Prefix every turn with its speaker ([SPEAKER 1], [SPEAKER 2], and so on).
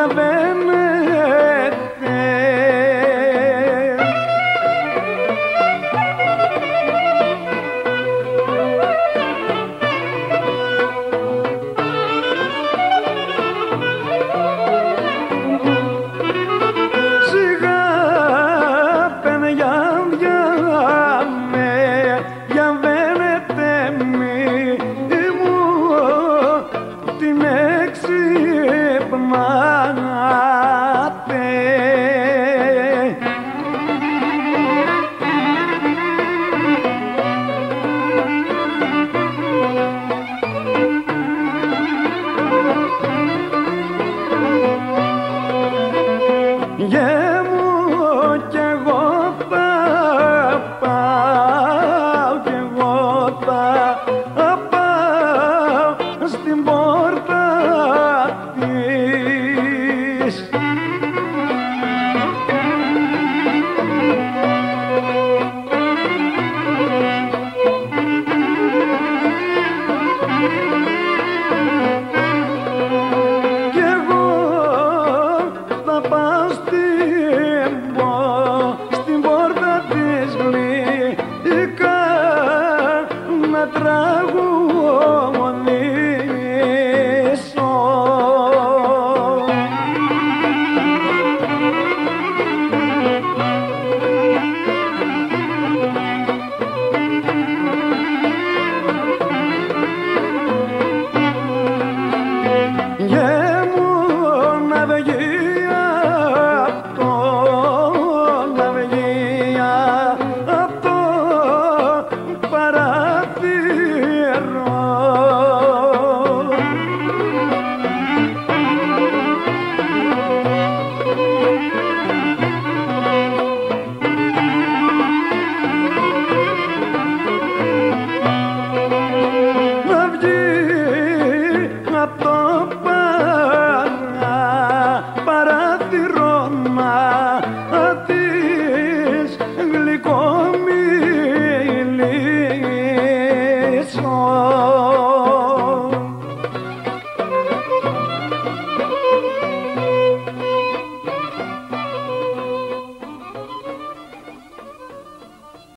[SPEAKER 1] a ver. Oh. Yeah. on my